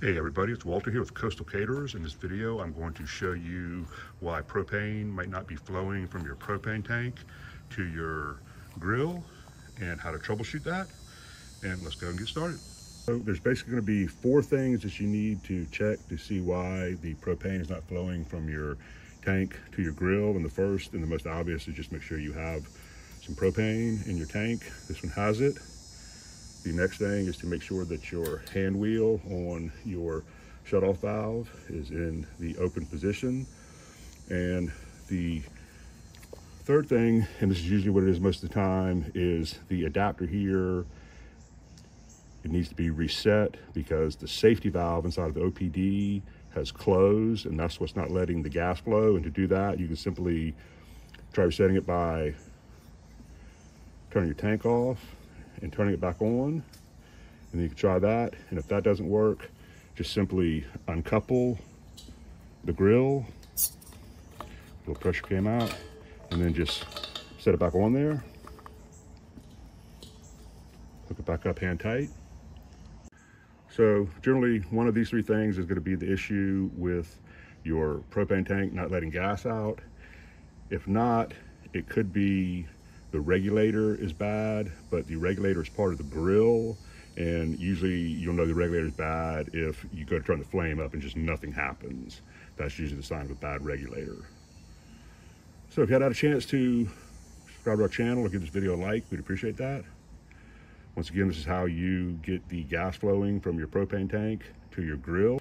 Hey everybody, it's Walter here with Coastal Caterers. In this video, I'm going to show you why propane might not be flowing from your propane tank to your grill and how to troubleshoot that. And let's go and get started. So there's basically gonna be four things that you need to check to see why the propane is not flowing from your tank to your grill. And the first and the most obvious is just make sure you have some propane in your tank. This one has it. The next thing is to make sure that your hand wheel on your shutoff valve is in the open position. And the third thing, and this is usually what it is most of the time, is the adapter here. It needs to be reset because the safety valve inside of the OPD has closed and that's what's not letting the gas flow. And to do that, you can simply try resetting it by turning your tank off and turning it back on. And you can try that. And if that doesn't work, just simply uncouple the grill. Little pressure came out. And then just set it back on there. Hook it back up hand tight. So generally one of these three things is gonna be the issue with your propane tank not letting gas out. If not, it could be the regulator is bad, but the regulator is part of the grill. And usually you'll know the regulator is bad if you go to turn the flame up and just nothing happens. That's usually the sign of a bad regulator. So if you had a chance to subscribe to our channel or give this video a like, we'd appreciate that. Once again, this is how you get the gas flowing from your propane tank to your grill.